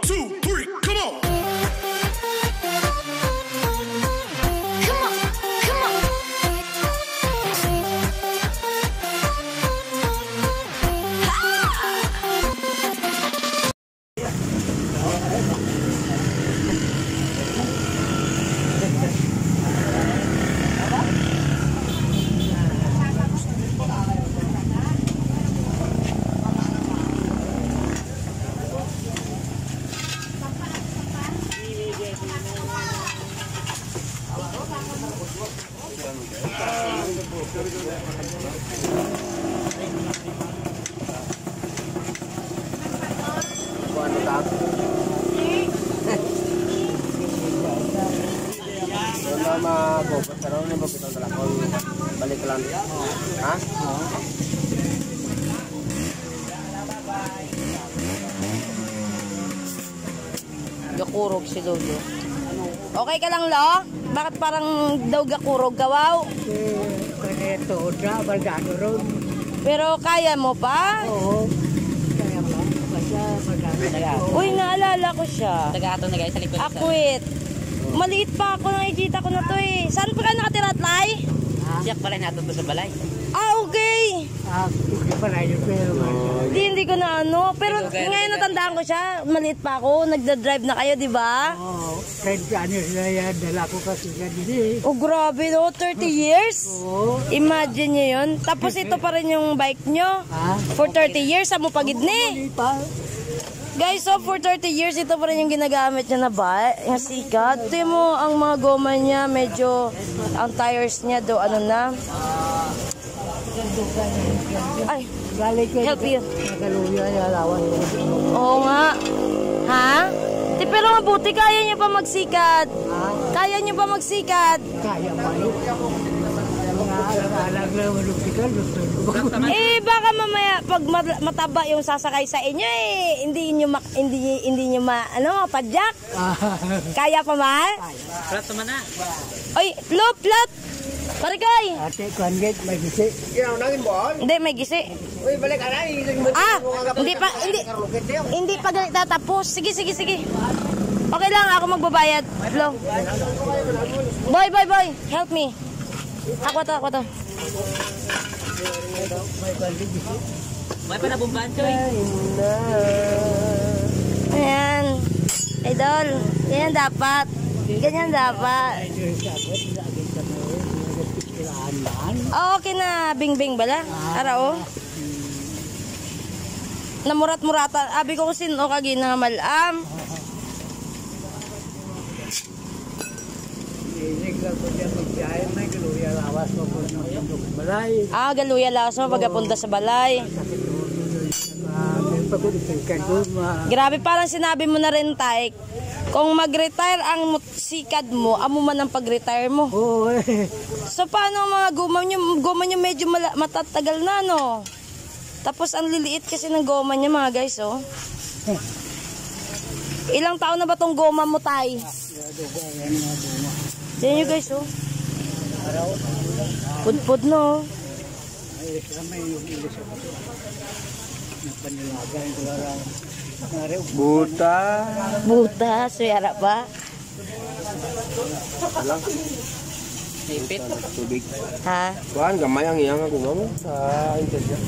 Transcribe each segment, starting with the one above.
Two, Wala mag-upat ka rin, mag-pitong talakon. Balik ka lang. Ha? Gakurog si Lolo. Okay ka lang, Lo? Bakit parang daw gakurog ka, wow? Kaya tuhod na, baldado ron. Pero kaya mo pa? Oo. Kaya ba? Basta baldado. Uy, naalala ko siya. Taga-ato na guys, sa likod. Akwit. Maliit pa ako, nakikita ko na to eh. Saan pa ka nakatira, Tlay? Siya pala nato to sa balay. Ah, okay. Ah, hindi pa rin yung pero. Hindi, hindi ko na ano. Pero ngayon natandaan ko siya. Maliit pa ako. Nagda-drive na kayo, di ba? Oo. 30 anos na yan, dala ko kasi ka din eh. Oh, grabe no. 30 years. Oo. Imagine nyo yun. Tapos ito pa rin yung bike nyo. Ha? For 30 years, sa mo pagid ni. Hindi pa. Guys, so for 30 years, ito pa rin yung ginagamit niya na ba? Yung sikat. Ito mo, ang mga goma niya, medyo, ang tires niya do, ano na. Ay. Help you. Oo nga. Ha? Di, pero mabuti, kaya niyo pa magsikat. Kaya niyo pa magsikat. Kaya pa na. Eh, baka mamaya, pag mat- mataba yung sasakay sa inyo, eh, hindi niyo ma, hindi, hindi niyo ma, ano, padyak. Kaya pa, mahal? Prat naman na. Oy, plot, plot! Parikay! Ate, kuangit, may gisi. Hindi, may gisi. Ah, hindi pa, hindi, hindi pa ganit tatapos. Sige, sige, sige. Okay lang, ako magbabayad. Flo. Boy, boy, boy, help me. Ako to, ako to. May pa nabumban, Choy. Ayan. Idol, ganyan dapat. Ganyan dapat. Oh, okay na, bing-bing bala. Ara, oh. Namurat-murata. Abi ko kusin, o kagi na malam. Inig lang ko dyan magbiyahe, may galuya lawas ko po ng balay. Ah, galuya lawas mo pagkapunta sa balay. Ah. Grabe, parang sinabi mo na rin, Tay. Kung mag-retire ang sikad mo, amo man ang pag-retire mo. Oo eh. So, paano ang mga goma nyo? Goma nyo medyo matatagal na, no? Tapos, ang liliit kasi ng goma niya, mga guys, oh. Ilang taon na ba tong goma mo, Tay? Tignan nyo, guys, oh. Pudpud, no? Ay, sama yung ilis ako. Napanilagan ko lang. Nari, Buta. Buta, suyara pa. Alang. Sipit. Tubig. Ha? Kuhan, gamay ang iyang ako mo sa interview.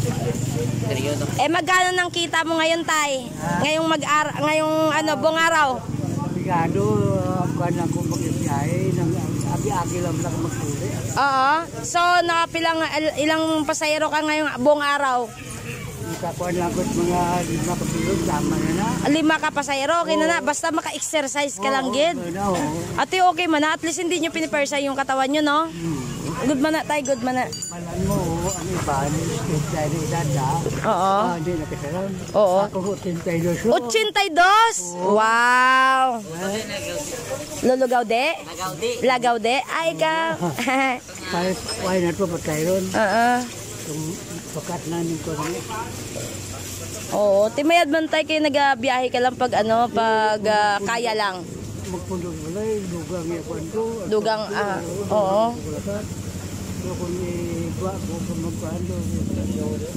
Seryoso. Eh, magkano nang kita mo ngayon, Tay? Ngayong mag ngayong ano, buong araw? Bigado, kuhan ako magbiyahe. nang- Abi-abi lang lang magkuli. Oo. So, nakapilang il- ilang pasayero ka ngayong buong araw? Nakakuhan lang ko mga lima kapilog, tama na na. Lima ka pasayero, okay na na. Basta maka-exercise ka lang, gid. Ano, Ate, okay man na. At least hindi nyo pinipersa yung katawan nyo, no? Good man na, tay. Good man na. malan mo, ba, state tayo ng edad na. Oo. Ah, hindi nakasalam. Oo. Ako hutin tayo doon. So, 82! Wow! Lulugaw de? Nagaudi. Lagaw de? Ay, ikaw. Pay, pay na to patay ron. Oo. Kung pakat na nin ko rin. Oo. Timayad man tayo kayo nagabiyahe ka lang pag ano, pag ah, kaya lang. Magpundog mo lang, dugang yung kwento. Dugang, ah, oo.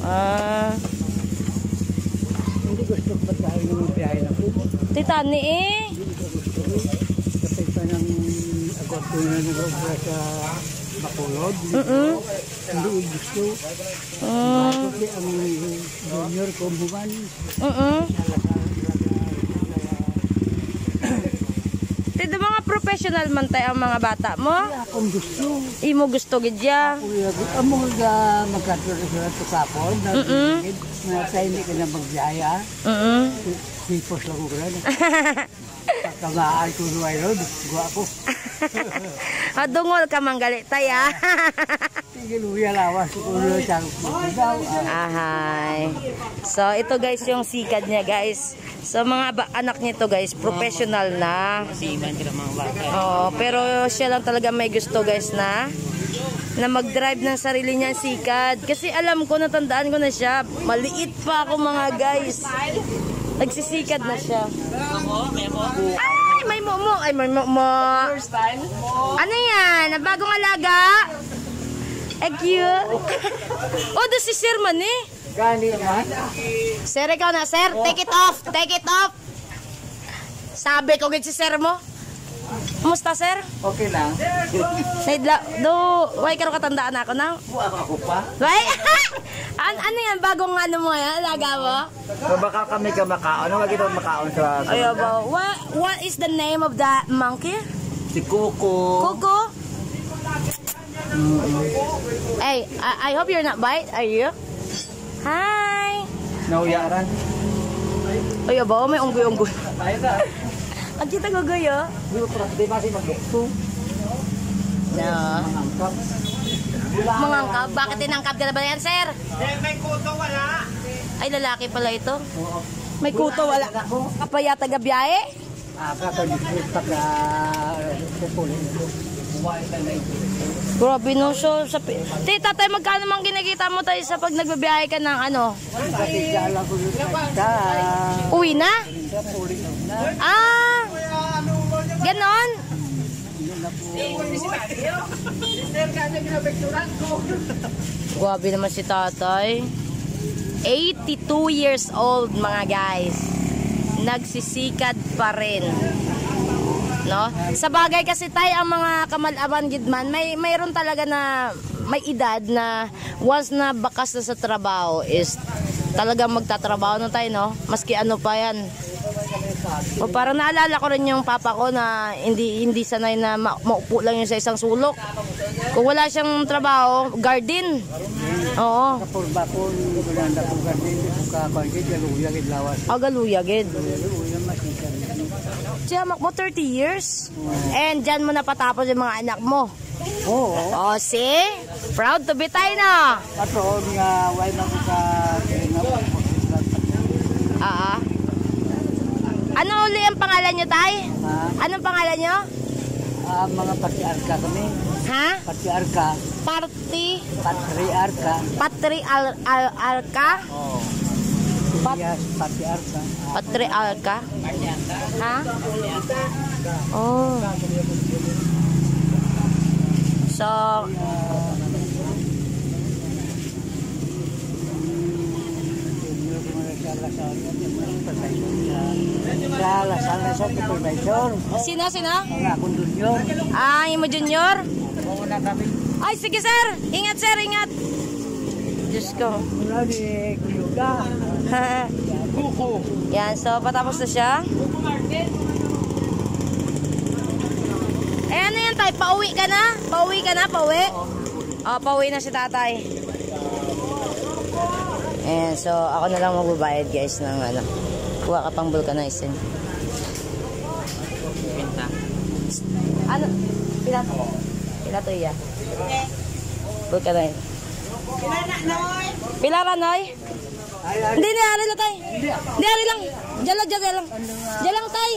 Ah. Hindi gusto pa tayo ng biyahe na po. Titani eh. Kapag pa ng agad na nag-obra sa Bacolod, hindi gusto. Mm, Kasi ang junior ko buman, mm-mm. Tito mga professional man tayo ang mga bata mo. akong gusto. Imo gusto. Kuya, ang mga magkatuloy sila sa kapon, na Mm-mm. na sa hindi ka na magbiyaya, Mm-mm. hipos lang ko na. Pagkagaan ko sa road, gawa ko. Madungol ka manggali taya. Ahay. So ito guys yung sikad niya guys. So mga ba- anak niya to guys, professional na. Oo, pero siya lang talaga may gusto guys na na mag-drive ng sarili niya sikad. Kasi alam ko, natandaan ko na siya. Maliit pa ako mga guys. Nagsisikad na siya. Mo, may mo. Ay, may momo. Ay, may time? Ano yan? Bagong alaga? Eh, cute. oh, doon si Sir man eh. Gani naman. Sir, ikaw na, sir. Take it off. Take it off. Sabi ko gid si sir mo. Kumusta, sir? Okay lang. Naidla, do, why karo katandaan ako na? Buwa ako pa. Why? An ano yan? Bagong ano mo yan? Alaga mo? So baka kami ka makaon. Ano wag ito makaon sa Ayaw ba? What, what is the name of that monkey? si Kuko. Kuko? Hey, I, I hope you're not bite. Are you? Hi. Nauyaran. Ayaw ba? May unggoy-unggoy. Tayo ka. Ang kita oh. Di ba si? No. Mangangkap. Mangangkab? Bakit tinangkab ka na ba yan, sir? may kuto wala. Ay, lalaki pala ito. Oo. May kuto, wala. Kapaya taga-biyahe? Ah, ito. Grabe no, so sa... Te, tatay, magkano mang kinikita mo tayo sa pag nagbabiyahe ka ng ano? Uwi na. Ah! Ganon? Grabe naman si tatay. 82 years old mga guys. Nagsisikad pa rin. No? Sa bagay kasi tayo ang mga kamalaban gidman, may mayroon talaga na may edad na once na bakas na sa trabaho is talagang magtatrabaho na tayo, no? Maski ano pa yan. O parang naalala ko rin yung papa ko na hindi hindi sanay na ma- maupo lang yun sa isang sulok. Kung wala siyang trabaho, garden. Oo. Kapurba ko, gulanda ko gandin, ito ka kwanjit, galuya gid lawas. Agaluya, gid. Galuya masikan. Siya, mo 30 years. And dyan mo napatapos yung mga anak mo. Oo. O, see? Proud to be tayo na. Ato nga, why na ko ka Ah. Ano uli ang pangalan nyo, tay? Ha? Anong pangalan nyo? Ah, mga patriarka kami. Ha? Patriarka. Party? Patriarka. Patri al, al, alka? Oo. Pat- Yes, patriarka. Patri alka? Ha? Oh. So, Sa lasal na sa supervisor. sino, sino? Mga akong junior. Ah, yung mo junior? Oo na kami. Ay, sige sir. Ingat sir, ingat. Diyos ko. Mula ni Kuyuga. Kuko. Yan, so patapos na siya. Eh, ano yan tay? Pauwi ka na? Pauwi ka na? Pauwi? Oh, pauwi na si tatay. Ayan, so ako na lang magbabayad guys ng ano. Kuha ka pang vulcanizing. Pinta. Ano? Pila to? Pila to iya? Vulcanize. Pila ra, Noy? Hindi, hindi, ari lang tay. Hindi, ari lang. Diyan lang, diyan lang. Diyan lang tay.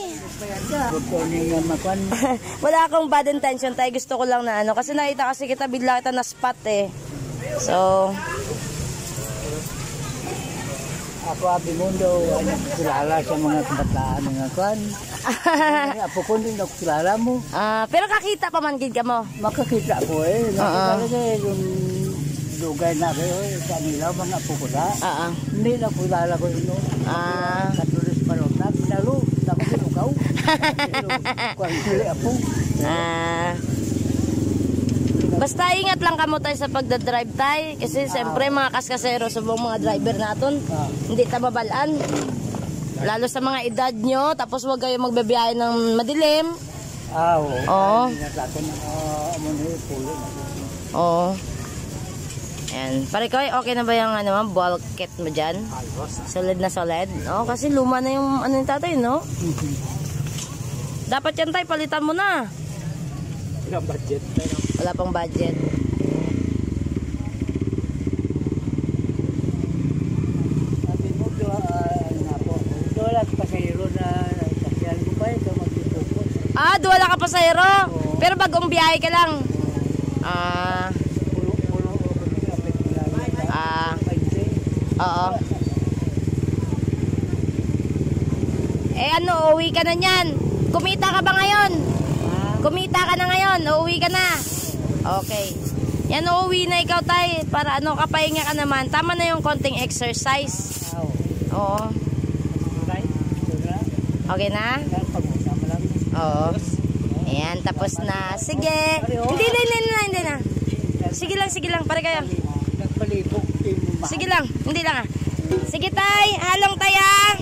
Wala akong bad intention tay. Gusto ko lang na ano. Kasi nakita kasi kita bigla kita na spot eh. So, Ako abi mundo, ano kilala sa mga kabataan nga kwan. Apo ko din ako kilala mo. ah, pero kakita pa man gid ka mo. Makakita ko eh. Oo. Nakakala eh, yung lugar na kayo eh, sa nila, mga ko na. Ah, ah. Hindi na kilala ko yun. no. Ah, Katulis pa rin na, pinalo. Tapos dili apo. Ah. Basta ingat lang kamo tayo sa pagdadrive tayo. Kasi siyempre mga kaskasero sa buong mga driver naton, hindi ta mabalaan. Lalo sa mga edad nyo, tapos huwag kayo magbabiyahe ng madilim. Ah, oo. Oo. Hindi na tato na ah, amo ni pulo. Oo. Ayan. Pare ko, okay na ba yung ano, ma'am, bulkhead mo dyan? Solid na solid? Oo, kasi luma na yung ano yung tatay, no? Dapat yan tayo, palitan mo na. Wala budget. Wala pang budget. Ah, duwala ka pasahero. Pero bagong biyahe ka lang. Ah, Pulo pulo ko kapit nila. ah, Kainse. Oo. Eh ano, uuwi ka na niyan. Kumita ka ba ngayon? Kumita ka na ngayon, uuwi ka na. Okay. Yan, uuwi na ikaw tay. Para ano, kapahinga ka naman. Tama na yung konting exercise. Oo. Okay na? Oo. Ayan, tapos na. Sige. Hindi na, hindi na, hindi na. Sige lang, sige lang. Pare kayo. Mo ma. Sige lang. Hindi lang ah. Sige tay. Halong tay ah.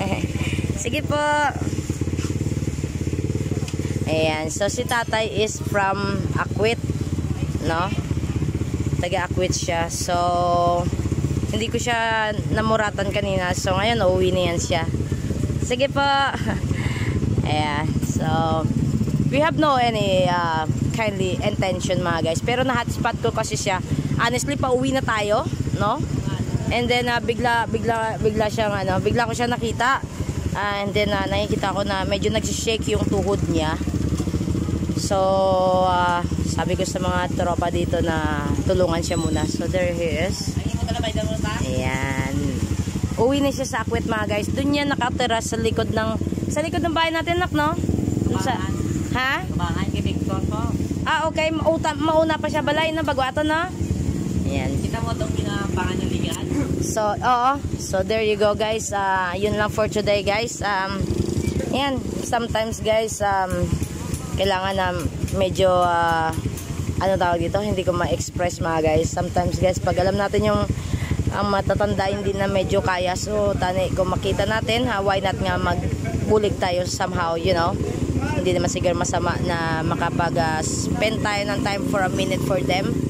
Sige po. Ayan. So si tatay is from Akwit. No? Taga Akwit siya. So hindi ko siya namuratan kanina. So ngayon uuwi na yan siya. Sige po. Ayan. So we have no any uh, kindly intention mga guys. Pero na-hotspot ko kasi siya. Honestly, pauwi na tayo. No? And then uh, bigla bigla bigla siyang ano, bigla ko siya nakita. Ah, and then uh, nakikita ko na medyo nagsi-shake yung tuhod niya. So, ah, sabi ko sa mga tropa dito na tulungan siya muna. So, there he is. Ayan. Uwi na siya sa Akwet mga guys. Doon niya nakatira sa likod ng sa likod ng bahay natin, nak, no? Sa, ha? Kumahan kay Victor ko. Ah, okay. Mauta, mauna pa siya balay na bagwato na. Ayan. Kita mo itong pinapangan yung ligan? So, oo. So, there you go, guys. Uh, yun lang for today, guys. Um, yan. Sometimes, guys, um, kailangan na medyo, uh, ano tawag dito, hindi ko ma-express mga guys. Sometimes, guys, pag alam natin yung ang matatanda hindi na medyo kaya. So, tani, kung makita natin, ha, why not nga magbulig tayo somehow, you know? Hindi naman siguro masama na makapag-spend tayo ng time for a minute for them.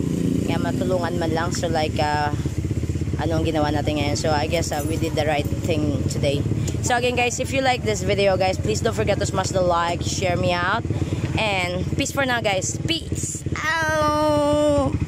kaya matulungan man lang. So like uh, anong ginawa natin ngayon? So I guess uh, we did the right thing today. So again guys if you like this video guys please don't forget to smash the like share me out and peace for now guys. Peace out!